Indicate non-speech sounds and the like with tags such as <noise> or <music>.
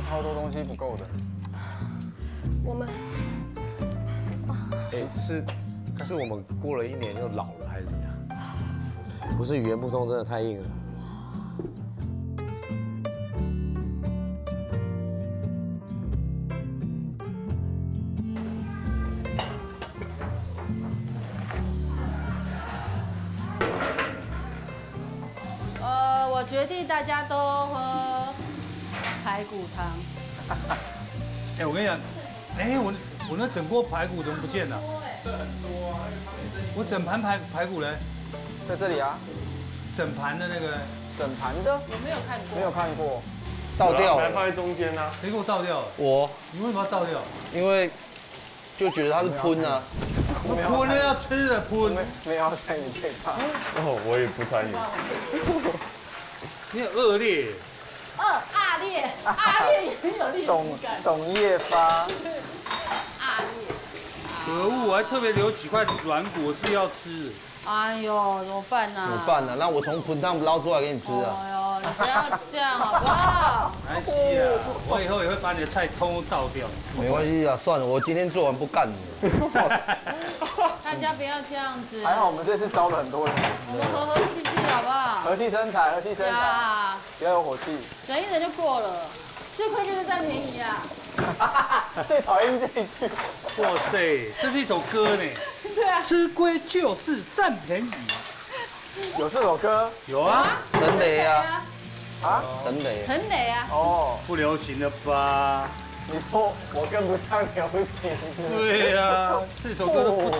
超多东西不够的。我们哎，是是我们过了一年又老了，还是怎么样？不是语言不通，真的太硬了。呃，我决定大家都喝排骨汤。<laughs> 哎，我跟你讲，哎，我我那整锅排骨怎么不见了？我整盘排排骨嘞，在这里啊，整盘的那个，整盘的我没有看过，没有看过。倒掉了，放在中间呢。谁给我倒掉了？我你为什么要倒掉？因为就觉得它是喷啊，我那要吃的喷没，没有在你这趴。哦，我也不参与。<laughs> 你很恶劣。二阿 <laughs> 烈，阿烈也很有历董史感。董叶发，阿烈，可恶，我还特别留几块软骨，我自己要吃。哎呦，怎么办呢？怎么办呢？那我从盆汤捞出来给你吃啊。哎呦，你不要这样好不好？没关系啊，我以后也会把你的菜通通倒掉。没关系啊，算了，我今天做完不干了。<laughs> <laughs> 大家不要这样子，还好我们这次招了很多人，我们和和气气好不好？和气生财，和气生财，呀，不要有火气。忍一忍就过了，吃亏就是占便宜啊。<laughs> 最讨厌这一句。哇塞，这是一首歌呢。<laughs> 对啊，吃亏就是占便宜。有这首歌有啊，陈雷啊，啊？陈雷，陈磊啊，哦，不流行了吧？你说我跟不上流行。对呀、这首歌都。